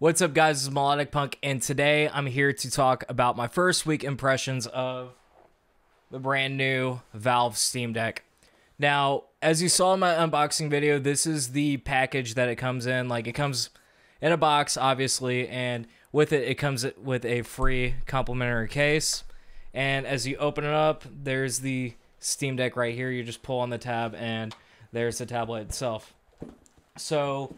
What's up, guys? This is Melodic Punk, and today I'm here to talk about my first week impressions of the brand new Valve Steam Deck. Now, as you saw in my unboxing video, this is the package that it comes in. Like, it comes in a box, obviously, and with it, it comes with a free complimentary case. And as you open it up, there's the Steam Deck right here. You just pull on the tab, and there's the tablet itself. So,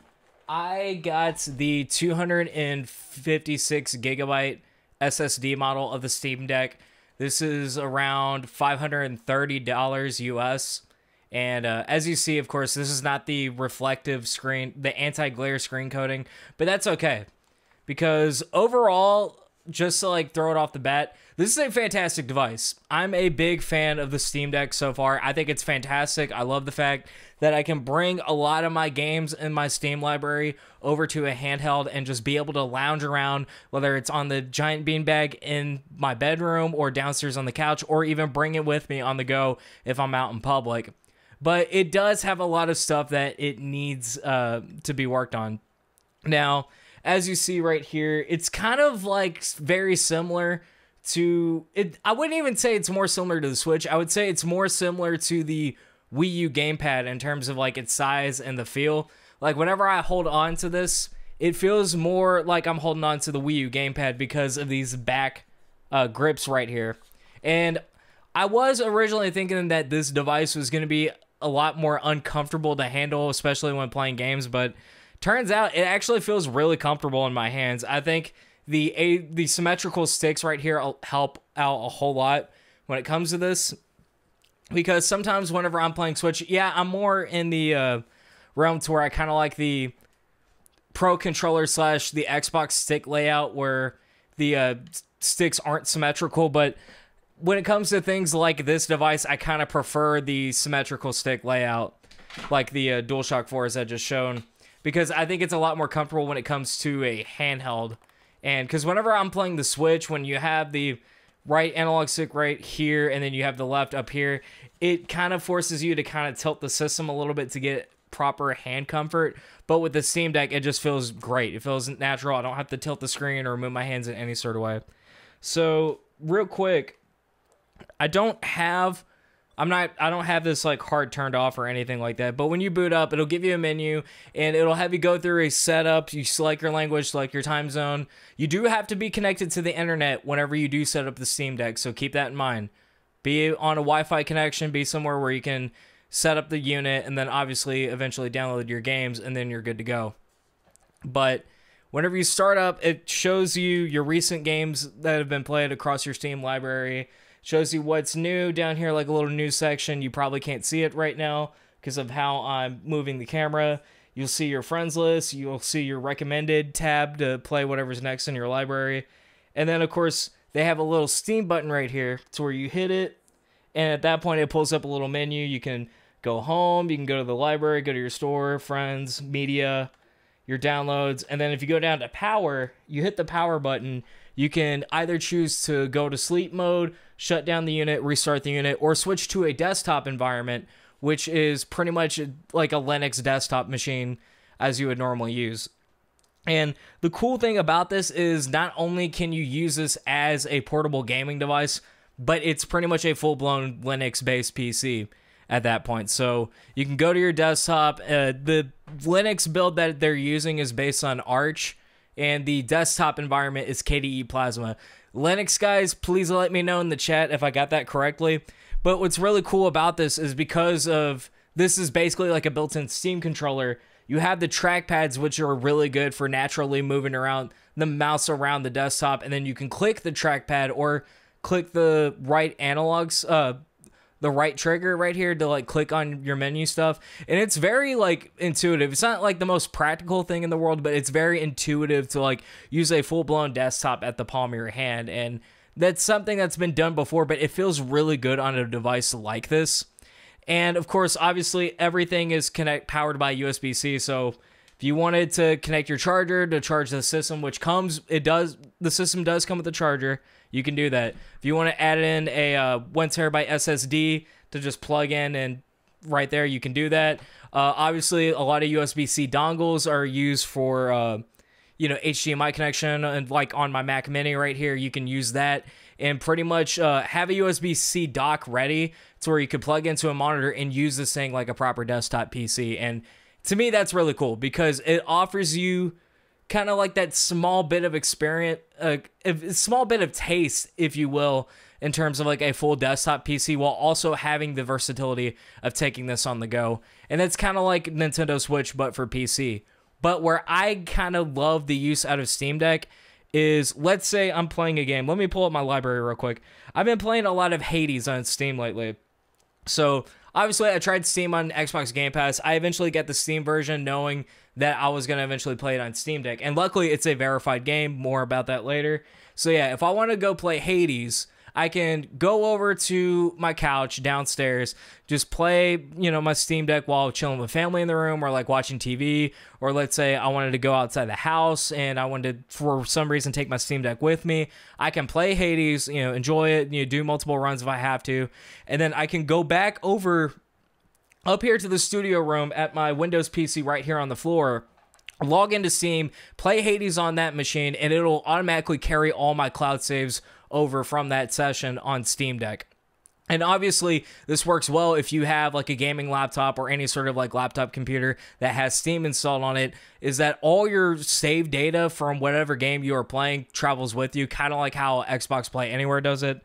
I got the 256 gigabyte SSD model of the Steam Deck. This is around $530 US. And uh, as you see, of course, this is not the reflective screen, the anti glare screen coating, but that's okay. Because overall, just to like throw it off the bat, this is a fantastic device. I'm a big fan of the Steam Deck so far. I think it's fantastic. I love the fact that I can bring a lot of my games in my Steam library over to a handheld and just be able to lounge around, whether it's on the giant beanbag in my bedroom or downstairs on the couch, or even bring it with me on the go if I'm out in public. But it does have a lot of stuff that it needs uh, to be worked on. Now, as you see right here, it's kind of like very similar to it. I wouldn't even say it's more similar to the Switch. I would say it's more similar to the Wii U gamepad in terms of like its size and the feel. Like whenever I hold on to this, it feels more like I'm holding on to the Wii U gamepad because of these back uh, grips right here. And I was originally thinking that this device was going to be a lot more uncomfortable to handle, especially when playing games, but turns out it actually feels really comfortable in my hands. I think the a the symmetrical sticks right here help out a whole lot when it comes to this because sometimes whenever I'm playing Switch, yeah, I'm more in the uh, realm to where I kind of like the Pro controller slash the Xbox stick layout where the uh, sticks aren't symmetrical, but when it comes to things like this device, I kind of prefer the symmetrical stick layout, like the uh, DualShock 4 as I just shown, because I think it's a lot more comfortable when it comes to a handheld. And because whenever I'm playing the Switch, when you have the right analog stick right here and then you have the left up here, it kind of forces you to kind of tilt the system a little bit to get proper hand comfort. But with the Steam Deck, it just feels great. It feels natural. I don't have to tilt the screen or move my hands in any sort of way. So, real quick, I don't have I'm not I don't have this like hard turned off or anything like that. But when you boot up, it'll give you a menu and it'll have you go through a setup. You select your language, select your time zone. You do have to be connected to the internet whenever you do set up the Steam Deck, so keep that in mind. Be on a Wi-Fi connection, be somewhere where you can set up the unit and then obviously eventually download your games and then you're good to go. But whenever you start up, it shows you your recent games that have been played across your Steam library shows you what's new down here, like a little news section. You probably can't see it right now because of how I'm moving the camera. You'll see your friends list. You'll see your recommended tab to play whatever's next in your library. And then, of course, they have a little Steam button right here to where you hit it. And at that point, it pulls up a little menu. You can go home, you can go to the library, go to your store, friends, media, your downloads. And then if you go down to power, you hit the power button you can either choose to go to sleep mode, shut down the unit, restart the unit, or switch to a desktop environment, which is pretty much like a Linux desktop machine as you would normally use. And the cool thing about this is not only can you use this as a portable gaming device, but it's pretty much a full blown Linux based PC at that point. So you can go to your desktop. Uh, the Linux build that they're using is based on Arch and the desktop environment is KDE Plasma. Linux guys, please let me know in the chat if I got that correctly. But what's really cool about this is because of this is basically like a built-in Steam controller. You have the trackpads, which are really good for naturally moving around the mouse around the desktop, and then you can click the trackpad or click the right analogs, uh, the right trigger right here to like click on your menu stuff. And it's very like intuitive. It's not like the most practical thing in the world but it's very intuitive to like use a full-blown desktop at the palm of your hand. And that's something that's been done before but it feels really good on a device like this. And of course obviously everything is connect powered by usb-c so if you wanted to connect your charger to charge the system which comes it does the system does come with a charger you can do that. If you want to add in a uh, one terabyte SSD to just plug in and right there, you can do that. Uh, obviously, a lot of USB C dongles are used for uh, you know HDMI connection and like on my Mac Mini right here, you can use that and pretty much uh, have a USB C dock ready to where you could plug into a monitor and use this thing like a proper desktop PC. And to me, that's really cool because it offers you kind of like that small bit of experience, uh, a small bit of taste, if you will, in terms of like a full desktop PC while also having the versatility of taking this on the go. And it's kind of like Nintendo Switch, but for PC. But where I kind of love the use out of Steam Deck is let's say I'm playing a game. Let me pull up my library real quick. I've been playing a lot of Hades on Steam lately. So obviously, I tried Steam on Xbox Game Pass. I eventually get the Steam version knowing that I was going to eventually play it on Steam Deck. And luckily, it's a verified game. More about that later. So yeah, if I want to go play Hades, I can go over to my couch downstairs, just play, you know, my Steam Deck while chilling with family in the room or like watching TV. Or let's say I wanted to go outside the house and I wanted to, for some reason, take my Steam Deck with me. I can play Hades, you know, enjoy it, you know, do multiple runs if I have to. And then I can go back over up here to the studio room at my Windows PC right here on the floor log into Steam, play Hades on that machine, and it'll automatically carry all my cloud saves over from that session on Steam Deck. And obviously, this works well if you have like a gaming laptop or any sort of like laptop computer that has Steam installed on it. Is that all your save data from whatever game you are playing travels with you, kind of like how Xbox Play Anywhere does it.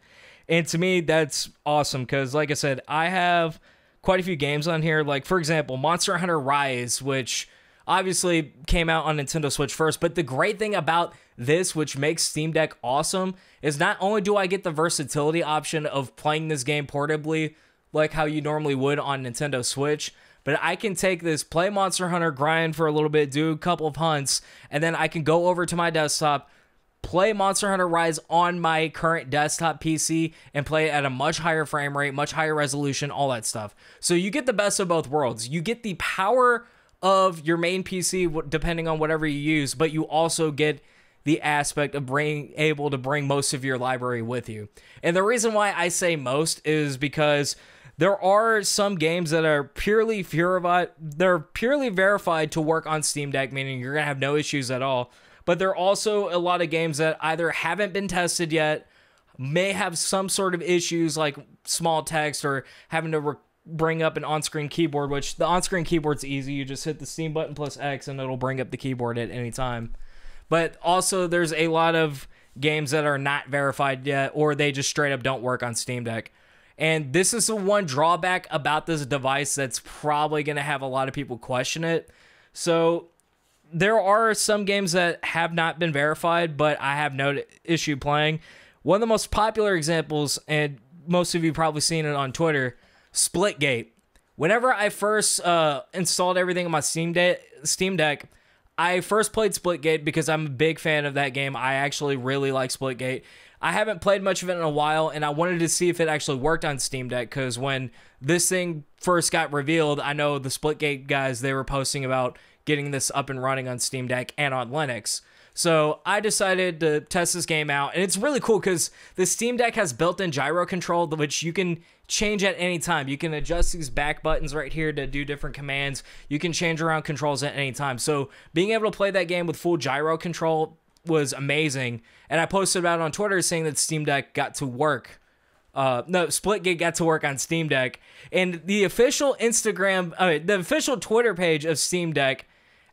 And to me, that's awesome because, like I said, I have quite a few games on here. Like, for example, Monster Hunter Rise, which obviously came out on Nintendo Switch first. But the great thing about this, which makes Steam Deck awesome, is not only do I get the versatility option of playing this game portably, like how you normally would on Nintendo Switch, but I can take this, play Monster Hunter, grind for a little bit, do a couple of hunts, and then I can go over to my desktop, play Monster Hunter Rise on my current desktop PC, and play it at a much higher frame rate, much higher resolution, all that stuff. So you get the best of both worlds. You get the power of your main PC, depending on whatever you use, but you also get the aspect of being able to bring most of your library with you. And the reason why I say most is because there are some games that are purely verified they're purely verified to work on Steam Deck, meaning you're gonna have no issues at all. But there are also a lot of games that either haven't been tested yet, may have some sort of issues like small text or having to bring up an on-screen keyboard, which the on-screen keyboard's easy. You just hit the Steam button plus X and it'll bring up the keyboard at any time. But also there's a lot of games that are not verified yet or they just straight up don't work on Steam Deck. And this is the one drawback about this device that's probably going to have a lot of people question it. So there are some games that have not been verified, but I have no issue playing. One of the most popular examples, and most of you probably seen it on Twitter, Splitgate. Whenever I first uh, installed everything on my Steam, De- Steam Deck, I first played Splitgate because I'm a big fan of that game. I actually really like Splitgate. I haven't played much of it in a while, and I wanted to see if it actually worked on Steam Deck because when this thing first got revealed, I know the Splitgate guys they were posting about getting this up and running on Steam Deck and on Linux. So I decided to test this game out, and it's really cool because the Steam Deck has built-in gyro control, which you can change at any time. You can adjust these back buttons right here to do different commands. You can change around controls at any time. So being able to play that game with full gyro control was amazing. And I posted about it on Twitter saying that Steam Deck got to work. Uh, no, Splitgate got to work on Steam Deck, and the official Instagram, uh, the official Twitter page of Steam Deck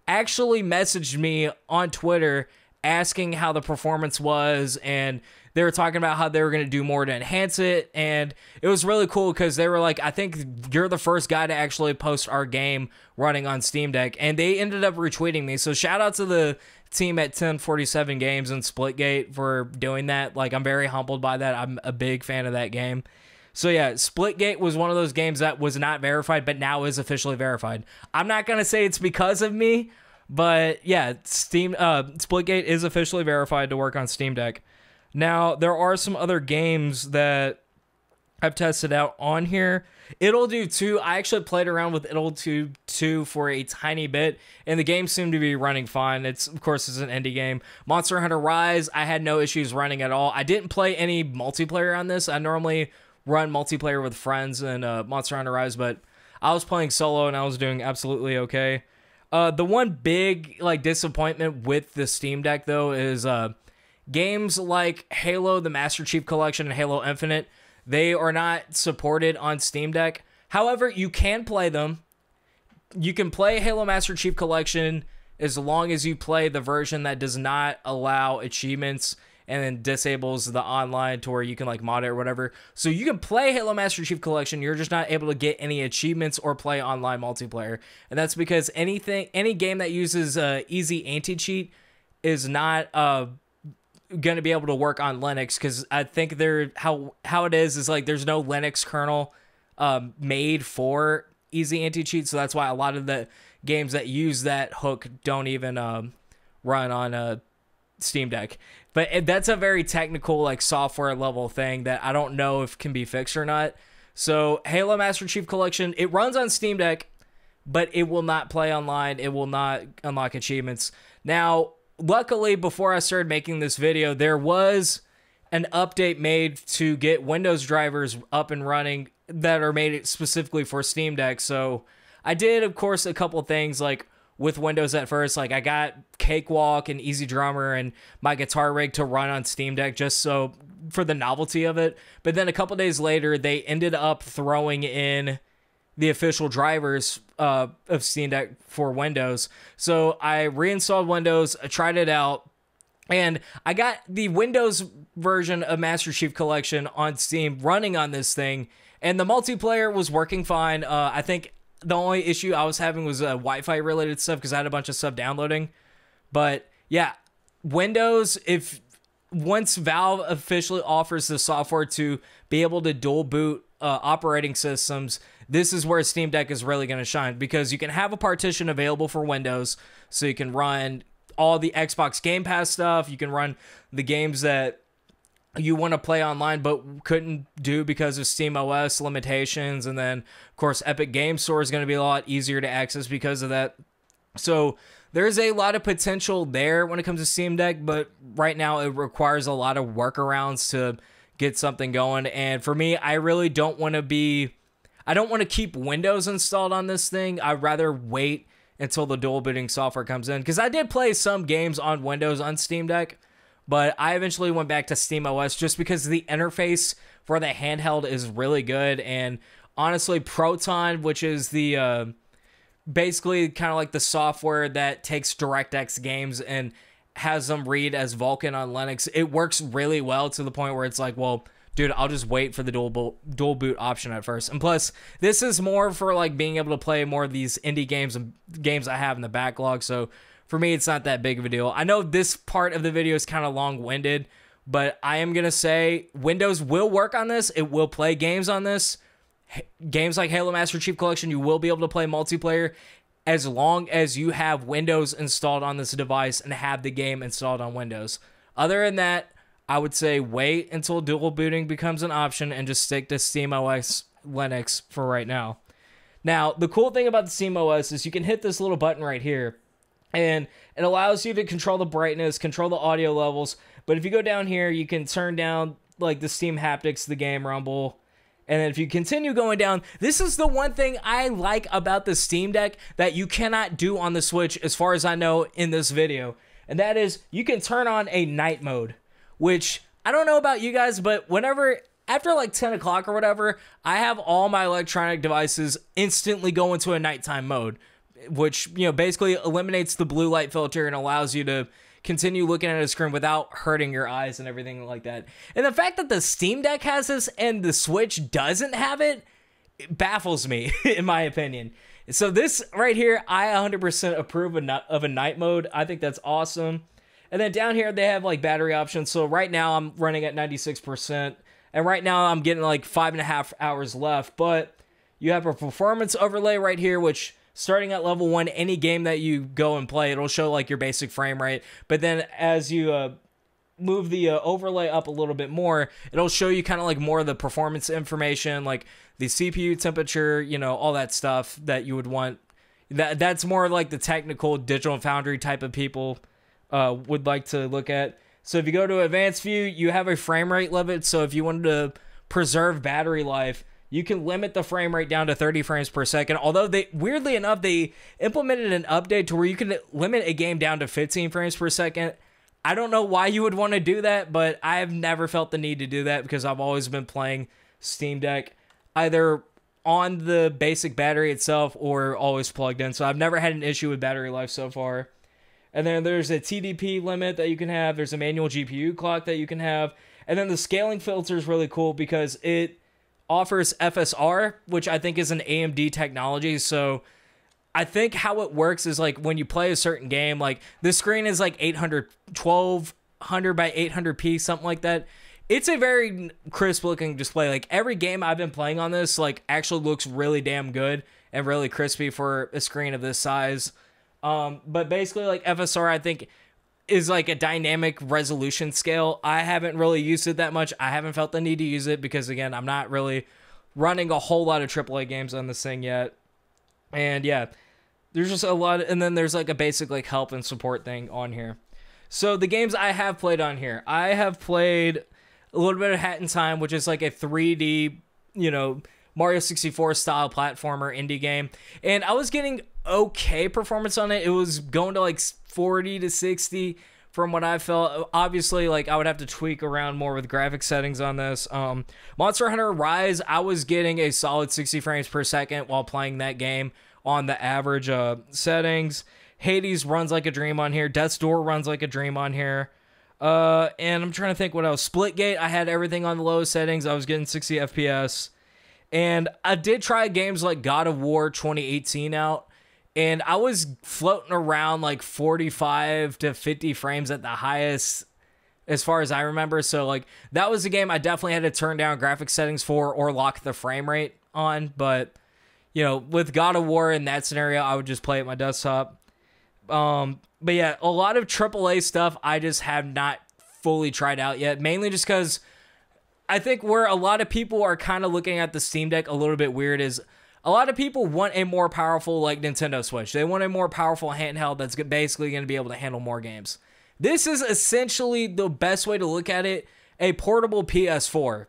actually messaged me on Twitter asking how the performance was and they were talking about how they were going to do more to enhance it and it was really cool because they were like i think you're the first guy to actually post our game running on steam deck and they ended up retweeting me. So shout out to the team at 1047 games and splitgate for doing that. Like i'm very humbled by that. I'm a big fan of that game so yeah, Splitgate was one of those games that was not verified, but now is officially verified. I'm not gonna say it's because of me, but yeah, Steam uh, Splitgate is officially verified to work on Steam Deck. Now there are some other games that I've tested out on here. It'll do two. I actually played around with It'll do two for a tiny bit, and the game seemed to be running fine. It's of course it's an indie game. Monster Hunter Rise, I had no issues running at all. I didn't play any multiplayer on this. I normally run multiplayer with friends and uh, Monster Hunter Rise, but I was playing solo and I was doing absolutely okay. Uh, the one big like disappointment with the Steam Deck though is uh, games like Halo, the Master Chief Collection, and Halo Infinite. They are not supported on Steam Deck. However, you can play them. You can play Halo Master Chief Collection as long as you play the version that does not allow achievements and then disables the online to where you can like mod it or whatever. So you can play Halo Master Chief Collection, you're just not able to get any achievements or play online multiplayer. And that's because anything any game that uses uh, easy anti-cheat is not uh going to be able to work on Linux cuz I think they're how how it is is like there's no Linux kernel um, made for easy anti-cheat, so that's why a lot of the games that use that hook don't even um, run on a Steam Deck. But that's a very technical, like software level thing that I don't know if can be fixed or not. So Halo Master Chief Collection, it runs on Steam Deck, but it will not play online. It will not unlock achievements. Now, luckily, before I started making this video, there was an update made to get Windows drivers up and running that are made specifically for Steam Deck. So I did, of course, a couple things like with Windows at first. Like I got Cakewalk and EZdrummer and my guitar rig to run on Steam Deck just so for the novelty of it. But then a couple days later, they ended up throwing in the official drivers uh, of Steam Deck for Windows. So I reinstalled Windows, I tried it out, and I got the Windows version of Master Chief Collection on Steam running on this thing. And the multiplayer was working fine. Uh, I think the only issue I was having was uh, Wi-Fi related stuff because I had a bunch of stuff downloading. But yeah, Windows if once Valve officially offers the software to be able to dual boot uh, operating systems, this is where Steam Deck is really going to shine because you can have a partition available for Windows, so you can run all the Xbox Game Pass stuff. You can run the games that you want to play online but couldn't do because of Steam OS limitations. And then, of course, Epic Game Store is going to be a lot easier to access because of that. So there's a lot of potential there when it comes to Steam Deck, but right now it requires a lot of workarounds to get something going. And for me, I really don't want to be. I don't want to keep Windows installed on this thing. I'd rather wait until the dual booting software comes in because I did play some games on Windows on Steam Deck but I eventually went back to SteamOS just because the interface for the handheld is really good. And honestly, Proton, which is the uh, basically kind of like the software that takes DirectX games and has them read as Vulkan on Linux, it works really well to the point where it's like, well, dude, I'll just wait for the dual boot, dual boot option at first. And plus, this is more for like being able to play more of these indie games and games I have in the backlog. So for me, it's not that big of a deal. I know this part of the video is kind of long winded, but I am going to say Windows will work on this. It will play games on this. Games like Halo Master Chief Collection, you will be able to play multiplayer as long as you have Windows installed on this device and have the game installed on Windows. Other than that, I would say wait until dual booting becomes an option and just stick to SteamOS Linux for right now. Now, the cool thing about the SteamOS is you can hit this little button right here and it allows you to control the brightness, control the audio levels. But if you go down here, you can turn down like the Steam haptics, the game rumble. And then if you continue going down, this is the one thing I like about the Steam Deck that you cannot do on the Switch, as far as I know in this video. And that is you can turn on a night mode, which I don't know about you guys, but whenever after like 10 o'clock or whatever, I have all my electronic devices instantly go into a nighttime mode which you know basically eliminates the blue light filter and allows you to continue looking at a screen without hurting your eyes and everything like that. And the fact that the Steam Deck has this and the Switch doesn't have it, it baffles me, in my opinion. So this right here, I 100% approve of a night mode. I think that's awesome. And then down here, they have like battery options. So right now, I'm running at 96%. And right now, I'm getting like five and a half hours left. But you have a performance overlay right here, which starting at level one, any game that you go and play, it'll show like your basic frame rate. But then as you uh, move the uh, overlay up a little bit more, it'll show you kind of like more of the performance information, like the CPU temperature, you know, all that stuff that you would want. That that's more like the technical digital foundry type of people uh, would like to look at. So if you go to advanced view, you have a frame rate limit. So if you wanted to preserve battery life, you can limit the frame rate down to 30 frames per second. Although they weirdly enough they implemented an update to where you can limit a game down to 15 frames per second. I don't know why you would want to do that, but I've never felt the need to do that because I've always been playing Steam Deck either on the basic battery itself or always plugged in. So I've never had an issue with battery life so far. And then there's a TDP limit that you can have. There's a manual GPU clock that you can have. And then the scaling filter is really cool because it offers FSR, which I think is an AMD technology. So I think how it works is like when you play a certain game, like the screen is like 800, 1200 by 800p, something like that. It's a very crisp looking display. Like every game I've been playing on this, like actually looks really damn good and really crispy for a screen of this size. Um, but basically, like FSR, I think is like a dynamic resolution scale. I haven't really used it that much. I haven't felt the need to use it because again, I'm not really running a whole lot of AAA games on this thing yet. And yeah, there's just a lot of, and then there's like a basic like help and support thing on here. So the games I have played on here, I have played a little bit of Hat in Time, which is like a 3D, you know, Mario 64 style platformer indie game. And I was getting okay performance on it. It was going to like 40 to 60 from what I felt. Obviously, like I would have to tweak around more with graphic settings on this. Um, Monster Hunter Rise, I was getting a solid 60 frames per second while playing that game on the average uh, settings. Hades runs like a dream on here. Death's Door runs like a dream on here. Uh, and I'm trying to think what else. Splitgate, I had everything on the lowest settings. I was getting 60 FPS. And I did try games like God of War 2018 out. And I was floating around like 45 to 50 frames at the highest as far as I remember. So like that was a game I definitely had to turn down graphic settings for or lock the frame rate on. But you know, with God of War in that scenario, I would just play it my desktop. Um, but yeah, a lot of AAA stuff I just have not fully tried out yet, mainly just because I think where a lot of people are kind of looking at the Steam Deck a little bit weird is a lot of people want a more powerful like Nintendo Switch. They want a more powerful handheld that's basically going to be able to handle more games. This is essentially the best way to look at it, a portable PS4.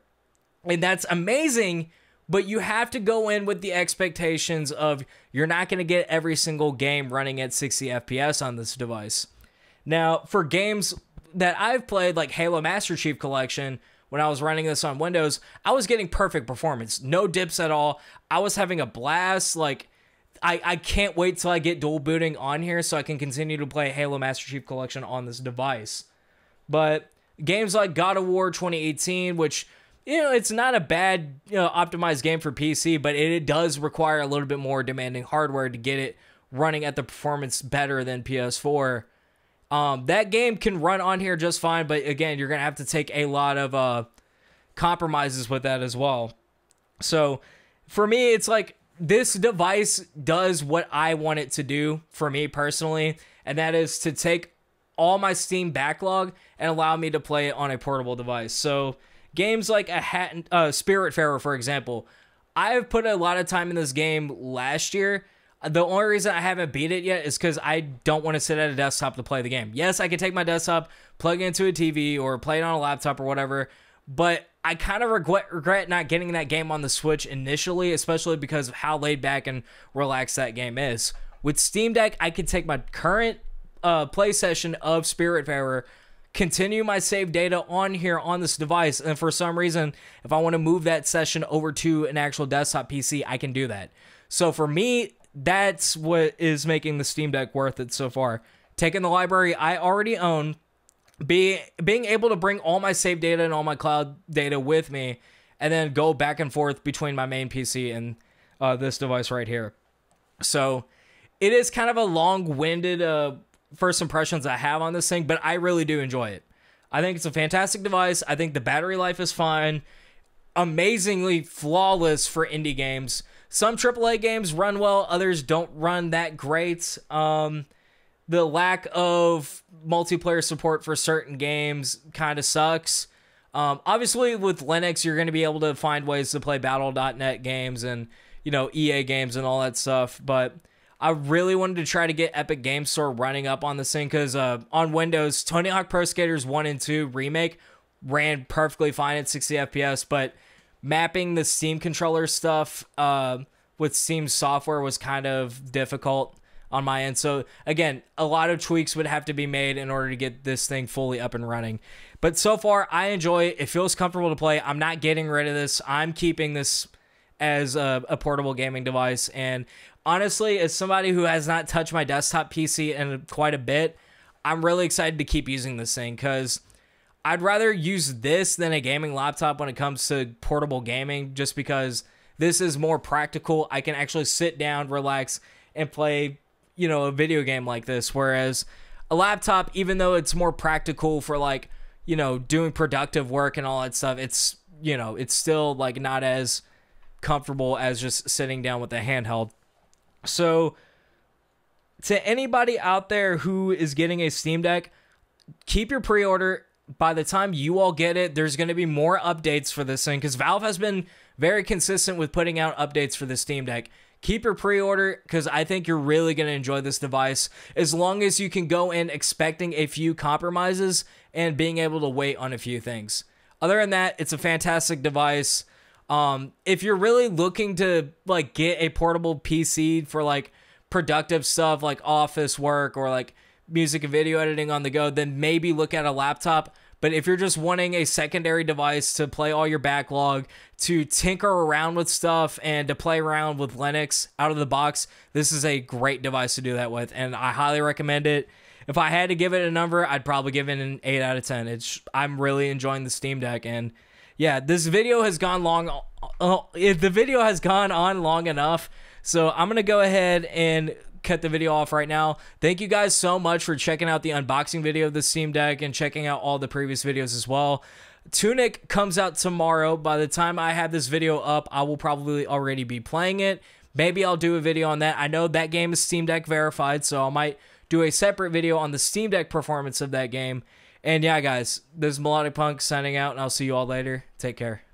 And that's amazing but you have to go in with the expectations of you're not going to get every single game running at 60 FPS on this device. Now, for games that I've played, like Halo Master Chief Collection, when I was running this on Windows, I was getting perfect performance, no dips at all. I was having a blast. Like, I, I can't wait till I get dual booting on here so I can continue to play Halo Master Chief Collection on this device. But games like God of War 2018, which you know, it's not a bad you know, optimized game for PC, but it, it does require a little bit more demanding hardware to get it running at the performance better than PS4. Um, that game can run on here just fine, but again, you're gonna have to take a lot of uh, compromises with that as well. So, for me, it's like this device does what I want it to do for me personally, and that is to take all my Steam backlog and allow me to play it on a portable device. So Games like a hat, uh, Spiritfarer, for example. I've put a lot of time in this game last year. The only reason I haven't beat it yet is because I don't want to sit at a desktop to play the game. Yes, I can take my desktop, plug it into a TV, or play it on a laptop or whatever, but I kind of regret regret not getting that game on the Switch initially, especially because of how laid back and relaxed that game is. With Steam Deck, I can take my current uh, play session of Spiritfarer, continue my save data on here on this device. And for some reason, if I want to move that session over to an actual desktop PC, I can do that. So for me, that's what is making the Steam Deck worth it so far. Taking the library I already own, be, being able to bring all my save data and all my cloud data with me, and then go back and forth between my main PC and uh, this device right here. So it is kind of a long-winded uh, first impressions I have on this thing, but I really do enjoy it. I think it's a fantastic device. I think the battery life is fine. Amazingly flawless for indie games. Some AAA games run well, others don't run that great. Um, the lack of multiplayer support for certain games kind of sucks. Um, obviously, with Linux, you're going to be able to find ways to play Battle.net games and you know EA games and all that stuff, but I really wanted to try to get Epic Game Store running up on this thing because uh, on Windows, Tony Hawk Pro Skaters 1 and 2 Remake ran perfectly fine at 60 FPS, but mapping the Steam controller stuff uh, with Steam software was kind of difficult on my end. So again, a lot of tweaks would have to be made in order to get this thing fully up and running. But so far, I enjoy it. It feels comfortable to play. I'm not getting rid of this. I'm keeping this as a, a portable gaming device. And honestly, as somebody who has not touched my desktop PC in quite a bit, I'm really excited to keep using this thing because I'd rather use this than a gaming laptop when it comes to portable gaming, just because this is more practical. I can actually sit down, relax, and play you know, a video game like this. Whereas a laptop, even though it's more practical for like, you know, doing productive work and all that stuff, it's, you know, it's still like not as comfortable as just sitting down with a handheld. So, to anybody out there who is getting a Steam Deck, keep your pre order. By the time you all get it, there's going to be more updates for this thing because Valve has been very consistent with putting out updates for the Steam Deck keep your pre-order because I think you're really going to enjoy this device as long as you can go in expecting a few compromises and being able to wait on a few things. Other than that, it's a fantastic device. Um, if you're really looking to like get a portable PC for like productive stuff like office work or like music and video editing on the go, then maybe look at a laptop. But if you're just wanting a secondary device to play all your backlog, to tinker around with stuff, and to play around with Linux out of the box, this is a great device to do that with. And I highly recommend it. If I had to give it a number, I'd probably give it an 8 out of 10. It's I'm really enjoying the Steam Deck and yeah, this video has gone long uh, the video has gone on long enough. So I'm going to go ahead and cut the video off right now. Thank you guys so much for checking out the unboxing video of the Steam Deck and checking out all the previous videos as well. Tunic comes out tomorrow. By the time I have this video up, I will probably already be playing it. Maybe I'll do a video on that. I know that game is Steam Deck verified, so I might do a separate video on the Steam Deck performance of that game. And yeah, guys, this is Melodic Punk signing out, and I'll see you all later. Take care.